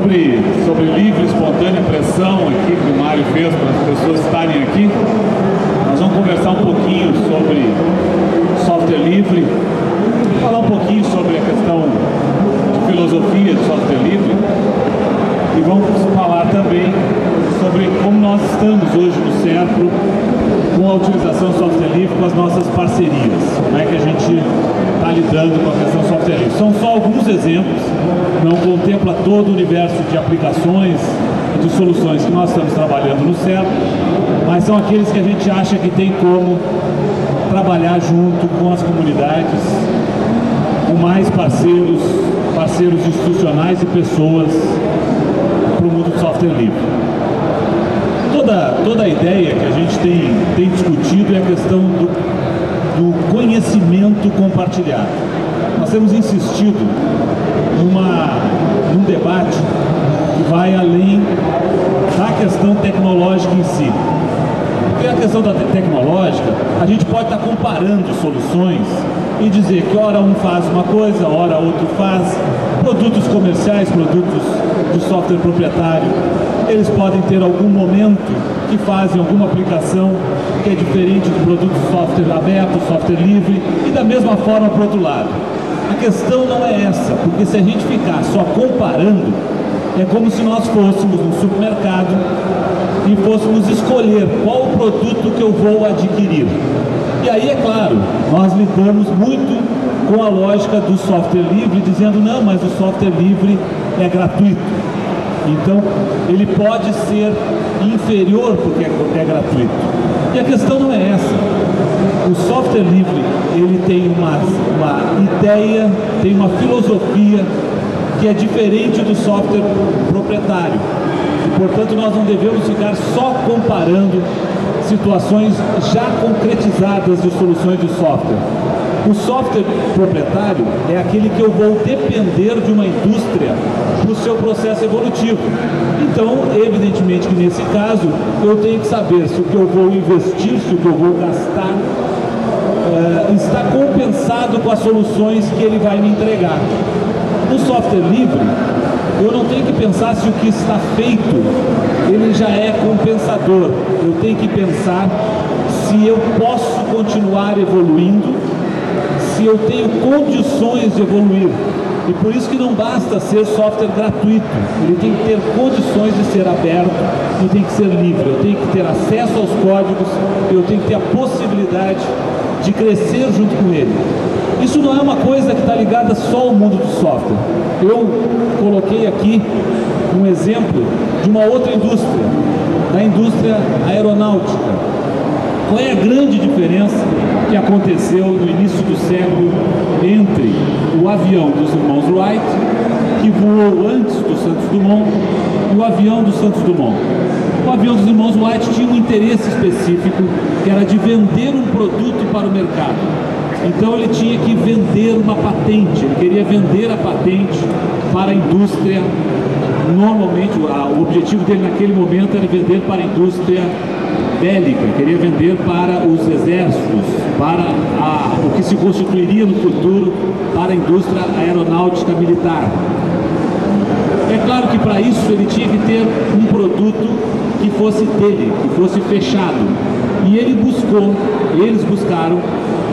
sobre, sobre livre, espontânea pressão aqui que o Mário fez para as pessoas estarem aqui, nós vamos conversar um pouquinho sobre software livre, falar um pouquinho sobre a questão de filosofia de software livre e vamos falar também sobre como nós estamos hoje no centro com a utilização do software livre com as nossas parcerias. Como é que a gente está lidando com a questão software livre. São só alguns exemplos, não contempla todo o universo de aplicações e de soluções que nós estamos trabalhando no centro, mas são aqueles que a gente acha que tem como trabalhar junto com as comunidades, com mais parceiros, parceiros institucionais e pessoas para o mundo do software livre. Toda, toda a ideia que a gente tem, tem discutido é a questão do, do conhecimento compartilhado. Nós temos insistido numa, num debate que vai além da questão tecnológica em si. Porque a questão da tecnológica, a gente pode estar comparando soluções e dizer que ora um faz uma coisa, ora outro faz. Produtos comerciais, produtos de software proprietário, eles podem ter algum momento que fazem alguma aplicação que é diferente do produto software aberto, software livre, e da mesma forma para o outro lado. A questão não é essa, porque se a gente ficar só comparando, é como se nós fôssemos no supermercado e fôssemos escolher qual produto que eu vou adquirir. E aí, é claro, nós lidamos muito com a lógica do software livre, dizendo não, mas o software livre é gratuito. Então, ele pode ser inferior porque é, gratuito. E a questão não é essa. O software livre, ele tem uma, uma ideia, tem uma filosofia que é diferente do software proprietário. E, portanto, nós não devemos ficar só comparando situações já concretizadas de soluções de software. O software proprietário é aquele que eu vou depender de uma indústria para o seu processo evolutivo. Então, evidentemente que nesse caso, eu tenho que saber se o que eu vou investir, se o que eu vou gastar, uh, está compensado com as soluções que ele vai me entregar. No software livre, eu não tenho que pensar se o que está feito ele já é compensador. Eu tenho que pensar se eu posso continuar evoluindo, se eu tenho condições de evoluir. E por isso que não basta ser software gratuito, ele tem que ter condições de ser aberto e tem que ser livre. Eu tenho que ter acesso aos códigos, eu tenho que ter a possibilidade de crescer junto com ele. Isso não é uma coisa que está ligada só ao mundo do software. Eu coloquei aqui um exemplo de uma outra indústria, da indústria aeronáutica. Qual é a grande diferença que aconteceu no início do século entre o avião dos irmãos Wright, que voou antes do Santos Dumont, e o avião do Santos Dumont? O avião dos irmãos Wright tinha um interesse específico, que era de vender um produto para o mercado. Então ele tinha que vender uma patente, ele queria vender a patente para a indústria. Normalmente o objetivo dele naquele momento era vender para a indústria bélica, queria vender para os exércitos, para a, o que se constituiria no futuro para a indústria aeronáutica militar. É claro que para isso ele tinha que ter um produto que fosse dele, que fosse fechado. E ele buscou, eles buscaram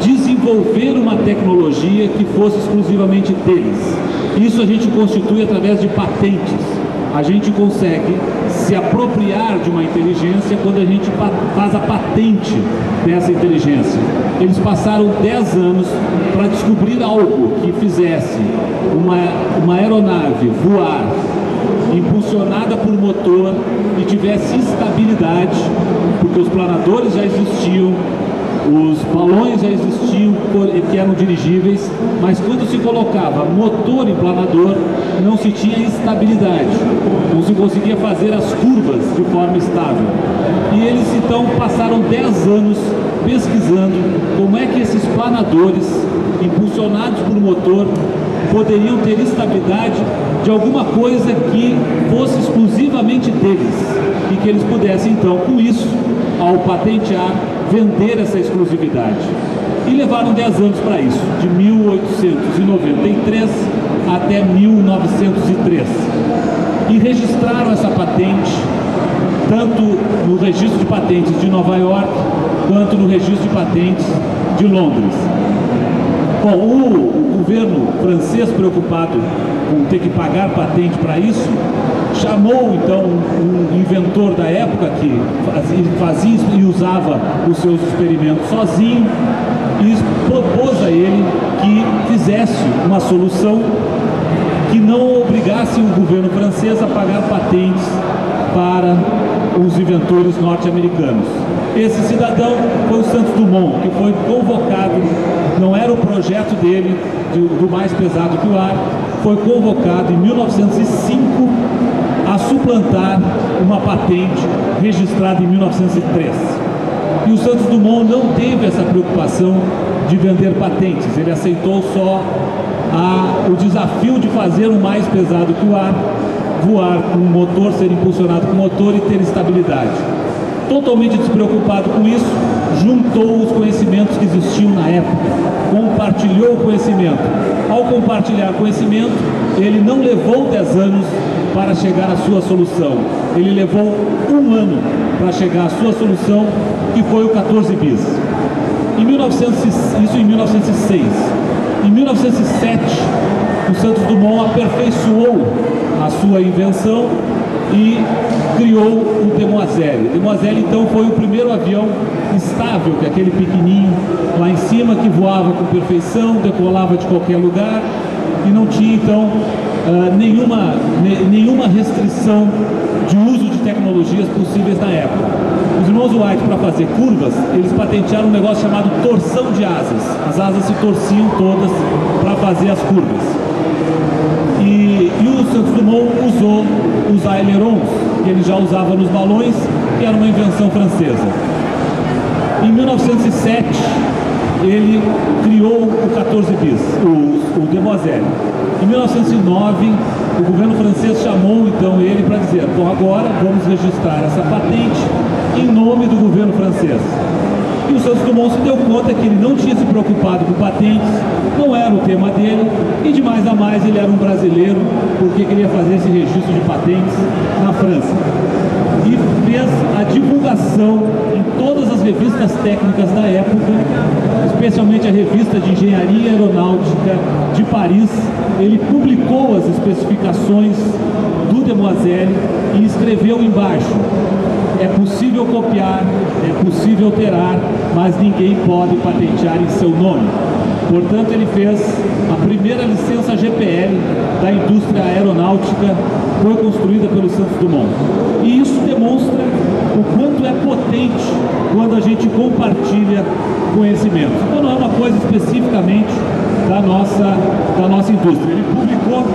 desenvolver uma tecnologia que fosse exclusivamente deles. Isso a gente constitui através de patentes. A gente consegue se apropriar de uma inteligência quando a gente faz a patente dessa inteligência. Eles passaram 10 anos para descobrir algo que fizesse uma, uma aeronave voar impulsionada por motor e tivesse estabilidade, porque os planadores já existiam, os balões já existiam, que eram dirigíveis, mas quando se colocava motor em planador, não se tinha estabilidade, não se conseguia fazer as curvas de forma estável. E eles então passaram 10 anos pesquisando como é que esses planadores, impulsionados por motor, poderiam ter estabilidade de alguma coisa que fosse exclusivamente deles e que eles pudessem então, com isso, ao patentear, vender essa exclusividade. E levaram 10 anos para isso, de 1893 até 1903. e registraram essa patente tanto no registro de patentes de Nova York quanto no registro de patentes de Londres. Bom, o governo francês, preocupado com ter que pagar patente para isso, chamou então um inventor da época que fazia e usava os seus experimentos sozinho e propôs a ele que fizesse uma solução que não obrigasse o governo francês a pagar patentes para os inventores norte-americanos. Esse cidadão foi o Santos Dumont, que foi convocado, não era o projeto dele, do mais pesado que o ar, foi convocado em 1905 a suplantar uma patente registrada em 1903. E o Santos Dumont não teve essa preocupação de vender patentes, ele aceitou só a, o desafio de fazer o mais pesado que o ar, voar com o motor, ser impulsionado com motor e ter estabilidade. Totalmente despreocupado com isso, juntou os conhecimentos que existiam na época, compartilhou o conhecimento. Ao compartilhar conhecimento, ele não levou 10 anos para chegar à sua solução. Ele levou um ano para chegar à sua solução, que foi o 14 bis. Em 1900, isso em 1906. Em 1907, o Santos Dumont aperfeiçoou a sua invenção e criou o Demoiselle. O Demoiselle, então, foi o primeiro avião estável, que é aquele pequenininho lá em cima, que voava com perfeição, decolava de qualquer lugar e não tinha, então, uh, nenhuma, nenhuma restrição de uso de tecnologias possíveis na época. Os irmãos White, para fazer curvas, eles patentearam um negócio chamado torção de asas. As asas se torciam todas para fazer as curvas. E, o Santos Dumont usou os ailerons, que ele já usava nos balões, que era uma invenção francesa. Em 1907, ele criou o 14 bis, o, o Demoiselle. Em 1909, o governo francês chamou então ele para dizer, bom, agora vamos registrar essa patente em nome do governo francês. E o Santos Dumont se deu conta que ele não tinha se preocupado com patentes, não era o tema dele, e de mais a mais ele era um brasileiro, porque queria fazer esse registro de patentes na França. E fez a divulgação em todas as revistas técnicas da época, especialmente a revista de Engenharia Aeronáutica de Paris. Ele publicou as especificações do Demoiselle e escreveu embaixo é possível copiar, possível alterar, mas ninguém pode patentear em seu nome. Portanto, ele fez a primeira licença GPL da indústria aeronáutica, foi construída pelo Santos Dumont. E isso demonstra o quanto é potente quando a gente compartilha conhecimento. Então não é uma coisa especificamente da nossa, da nossa indústria. Ele publicou,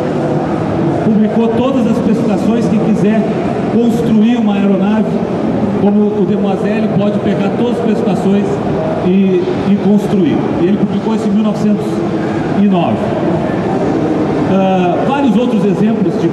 publicou todas as especificações que quiser construir uma aeronave, como o Demoiselle pode pegar todas as especificações e, e construir. Ele publicou isso em 1909. Uh, ah, vários outros exemplos de